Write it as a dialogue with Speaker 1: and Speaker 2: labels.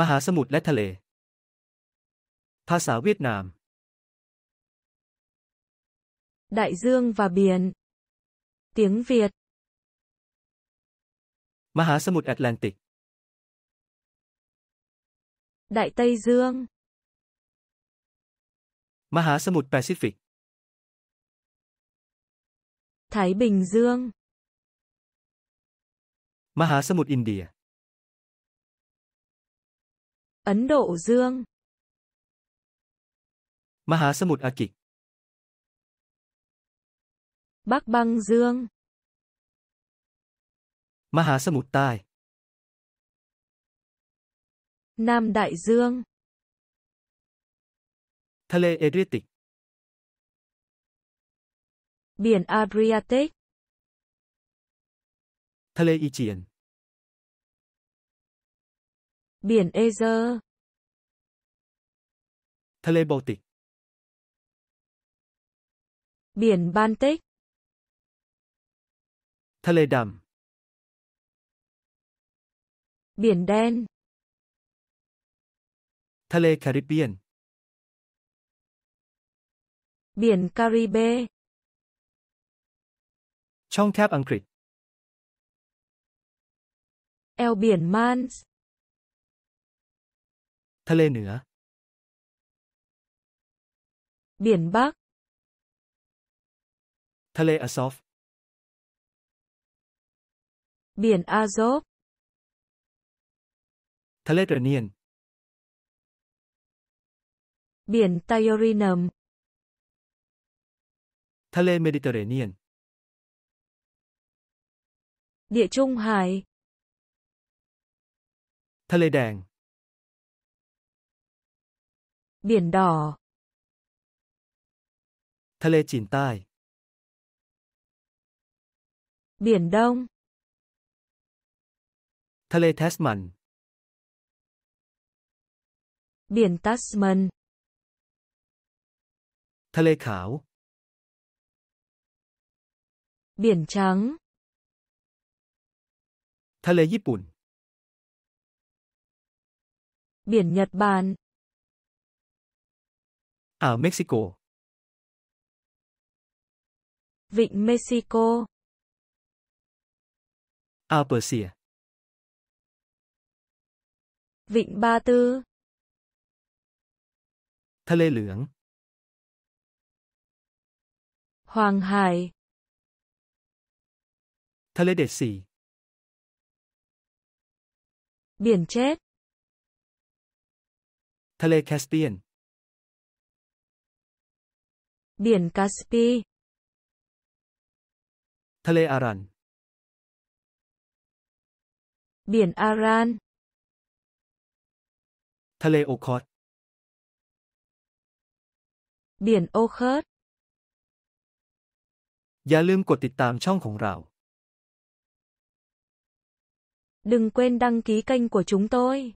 Speaker 1: มหาสมุทรและทะเล ภาษาเวียดนาม
Speaker 2: Đại dương và biển. Tiếng Việt.
Speaker 1: มหาสมุทรแอตแลนติก
Speaker 2: Đại Tây Dương.
Speaker 1: มหาสมุทรแปซิฟิก
Speaker 2: Thái Bình Dương.
Speaker 1: มหาสมุทรอินเดีย
Speaker 2: Ấn Độ Dương.
Speaker 1: Maha Aki
Speaker 2: Bắc Băng Dương.
Speaker 1: Maha Tai
Speaker 2: Nam Đại Dương.
Speaker 1: Thà lê Adriatic.
Speaker 2: Biển Adriatic.
Speaker 1: Thà
Speaker 2: lê Aegean.
Speaker 1: Biển Eger. Thale Baltic.
Speaker 2: Biển Baltic.
Speaker 1: Thale Đàm.
Speaker 2: Biển Đen.
Speaker 1: Thale Caribbean.
Speaker 2: Biển Caribe.
Speaker 1: chong tháp Angkrit,
Speaker 2: Eo biển Mans.
Speaker 1: ทะเลเหนือ
Speaker 2: Biển Bắc.
Speaker 1: ทะเลอาซอฟ
Speaker 2: Biển Azov.
Speaker 1: ทะเลตระเนียน
Speaker 2: Biển Tayorinum.
Speaker 1: ทะเลเมดิเตอร์เรเนียน
Speaker 2: Địa Trung Hải.
Speaker 1: ทะเลแดง
Speaker 2: Biển Đỏ.
Speaker 1: ทะเลจีนใต้
Speaker 2: Biển Đông.
Speaker 1: ทะเลแทสมัน
Speaker 2: Biển Tasman.
Speaker 1: ทะเลขาว
Speaker 2: Biển Trắng.
Speaker 1: ทะเลญี่ปุ่น
Speaker 2: Biển Nhật Bản.
Speaker 1: ở Mexico.
Speaker 2: Vịnh Mexico.
Speaker 1: Ở Persia.
Speaker 2: Vịnh Ba Tư.
Speaker 1: Thà Lê Lưỡng.
Speaker 2: Hoàng Hải.
Speaker 1: Thà Lê Đệt Sĩ.
Speaker 2: Biển chết.
Speaker 1: Thà Lê Caspian.
Speaker 2: Biển Caspi.
Speaker 1: ทะเลอารัน
Speaker 2: Biển Aran.
Speaker 1: ทะเลโอคอต
Speaker 2: Biển Okhotsk.
Speaker 1: อย่าลืมกดติดตามช่องของเรา
Speaker 2: Đừng quên đăng ký kênh của chúng tôi.